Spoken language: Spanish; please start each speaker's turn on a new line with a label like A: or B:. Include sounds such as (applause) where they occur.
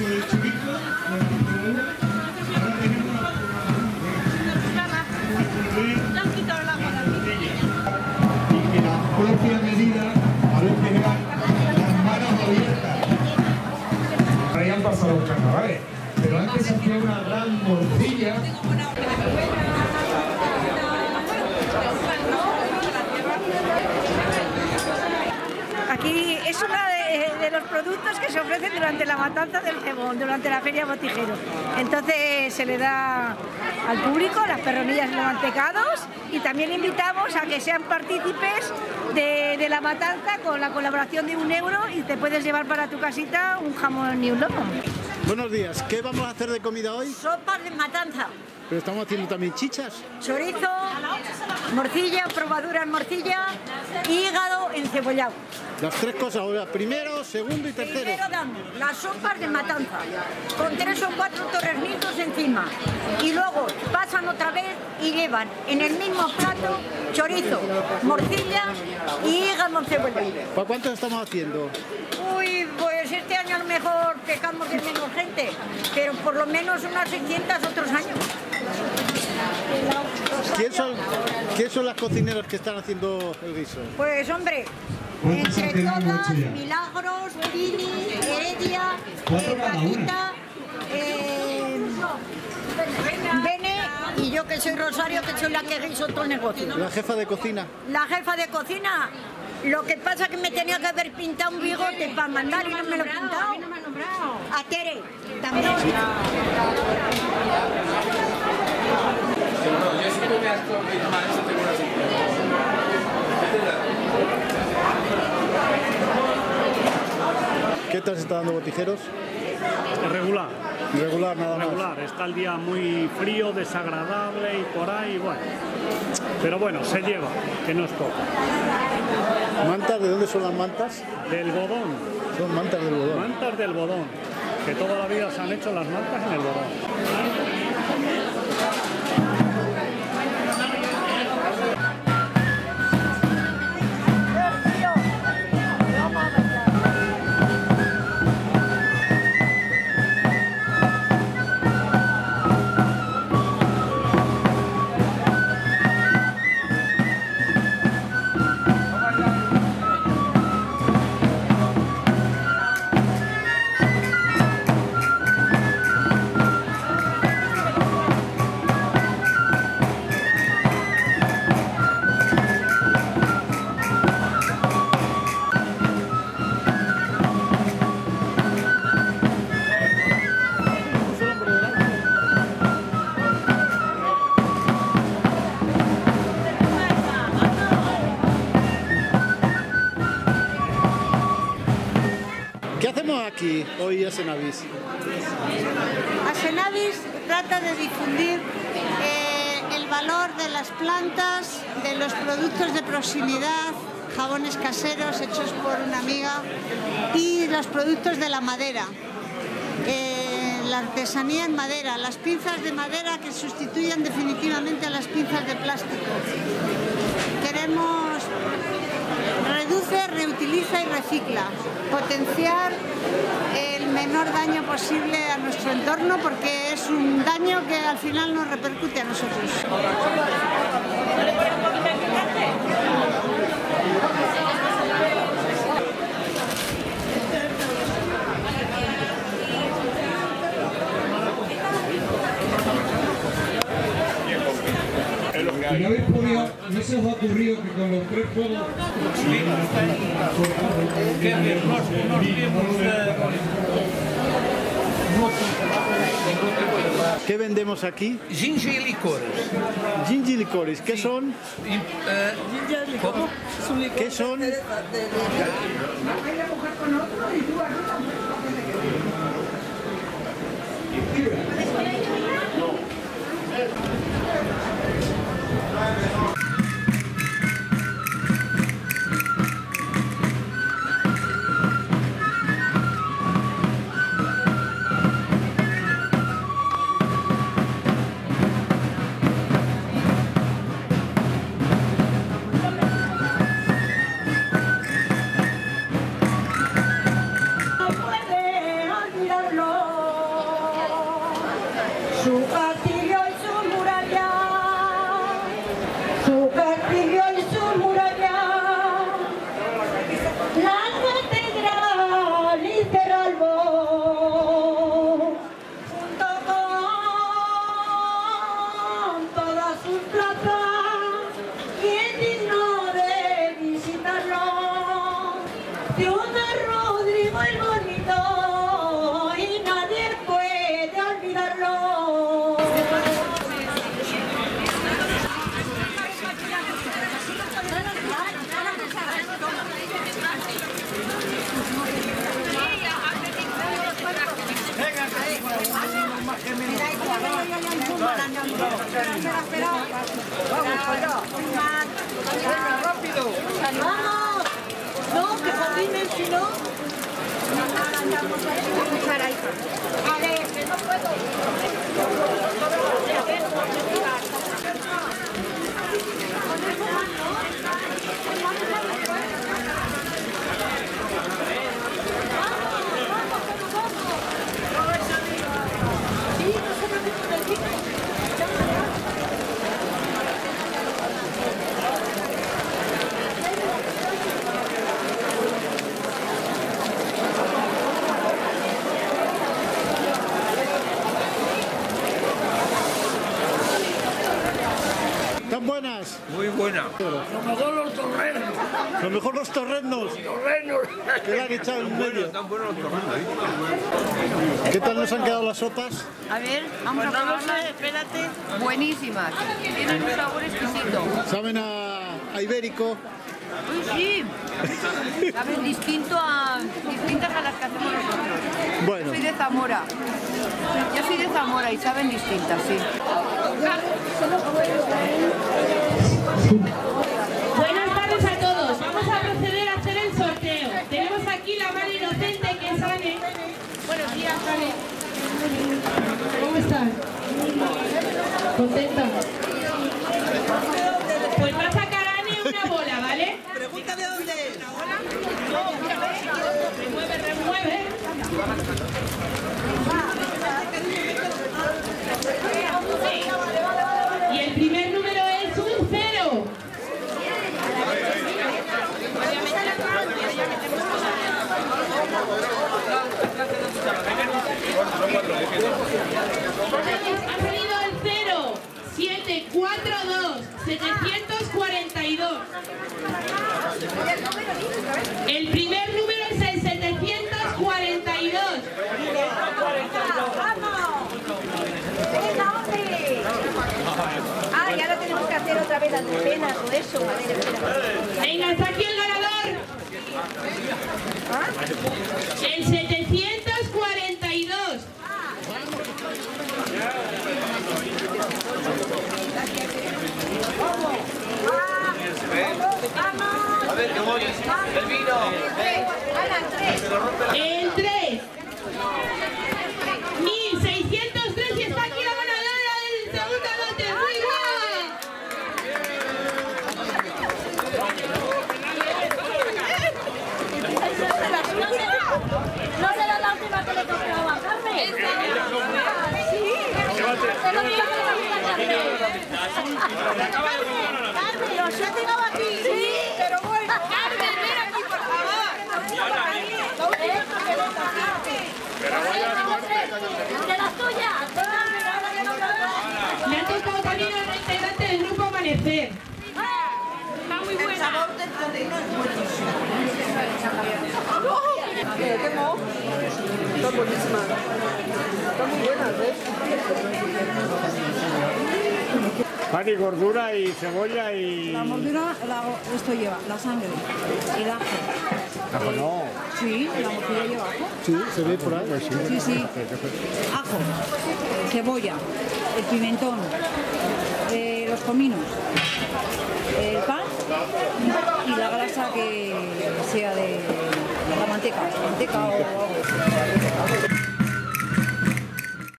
A: una y que la propia medida a veces las manos abiertas. Pero antes una gran morcilla
B: Aquí es de, de los productos que se ofrecen durante la matanza del cebón, durante la feria botijero. Entonces se le da al público las perronillas y los mantecados y también invitamos a que sean partícipes de, de la matanza con la colaboración de un euro y te puedes llevar para tu casita un jamón y un lomo.
C: Buenos días, ¿qué vamos a hacer de comida hoy?
B: Sopas de matanza,
C: Pero estamos haciendo también chichas.
B: chorizo, morcilla, probadura en morcilla y hígado encebollado.
C: Las tres cosas, ahora, primero, segundo y tercero.
B: Primero damos las sopas de matanza, con tres o cuatro torreznitos encima. Y luego pasan otra vez y llevan en el mismo plato chorizo, morcilla y hígado encebollado.
C: ¿Para cuántos estamos haciendo?
B: Uy, pues este año a lo mejor pecamos de menos gente, pero por lo menos unas 600 otros años.
C: ¿Quién son, ¿Quién son las cocineras que están haciendo el guiso?
B: Pues hombre,
A: ¿Cuántas han
B: entre todas? Milagros, Pini, Heredia, eh. Paquita, eh, Bene y yo que soy Rosario, que soy la que guiso todo el negocio.
C: La jefa de cocina.
B: La jefa de cocina, lo que pasa que me tenía que haber pintado un bigote para mandar y no me lo he pintado. A Tere, también.
C: ¿Qué tal se está dando botijeros?
D: Regular,
C: Regular, nada más.
D: regular. Está el día muy frío, desagradable y por ahí, bueno. Pero bueno, se lleva, que no es poco.
C: ¿Mantas? ¿De dónde son las mantas?
D: Del bodón,
C: Son mantas del bodón.
D: mantas del bodón, que toda la vida se han hecho las mantas en el bodón.
C: En Senavis?
E: Asenavis trata de difundir eh, el valor de las plantas, de los productos de proximidad, jabones caseros hechos por una amiga y los productos de la madera. Eh, la artesanía en madera, las pinzas de madera que sustituyen definitivamente a las pinzas de plástico. Y recicla. Potenciar el menor daño posible a nuestro entorno porque es un daño que al final nos repercute a nosotros
A: ha
C: ¿Qué vendemos aquí?
F: Gingi y licores.
C: Gingi y licores, ¿qué son?
F: Eh, ¿Cómo?
C: ¿Qué son?
B: ¡Vamos! No, que combinen, si no. A ver, que no puedo.
C: ¿Tan buenas?
G: Muy buena.
C: Lo mejor los torrenos. Lo mejor los torrenos. Que le han echado en medio.
G: Están buenos los torrenos.
C: ¿Qué tal nos han quedado las sopas?
H: A ver, vamos a probarlas. espérate. Buenísimas. Tienen un sabor exquisito.
C: ¿Saben a, a ibérico?
H: Uy, sí. Saben distinto a, distintas a las que hacemos nosotros.
C: Bueno.
H: Yo soy de Zamora. Yo soy de Zamora y saben distintas, sí.
I: Buenas tardes a todos. Vamos a proceder a hacer el sorteo. Tenemos aquí la mano inocente que es Ane. Buenos días, Ane. ¿Cómo estás? ¿Contenta? Pues va a sacar Ane una bola, ¿vale? Pregúntame dónde es. Remueve, remueve. Y el primer número es un cero. Ha salido el 0, 7, 4, 2, 742. El primer número es el 742.
J: ¡Venga, hombre! Ah, y ahora tenemos que hacer otra vez las decenas o eso. A ver, espera.
I: Venga, está aquí el ganador. El 742.
G: A ver, que voy. El vino.
I: El 3. 1603 y está aquí la ganadora del segundo lote. Muy bien.
B: No será la última que le tocaba a Carmen. Sí. Se lo digo Carmen, los he tirado aquí. Sí, pero bueno. (laughs) Carmen, ven aquí, por favor. De las tuyas.
I: Me ha tocado también a una integrante del grupo Amanecer. Está muy buena.
D: Pan y gordura y cebolla y...
K: La mordura, la- esto lleva la sangre, el ajo.
D: Ajo no.
K: Sí, la morcilla lleva ajo.
C: Sí, se ve por ahí.
K: Sí, sí. Ajo, cebolla, el pimentón, eh, los cominos, el pan y la grasa que sea de la manteca, manteca o.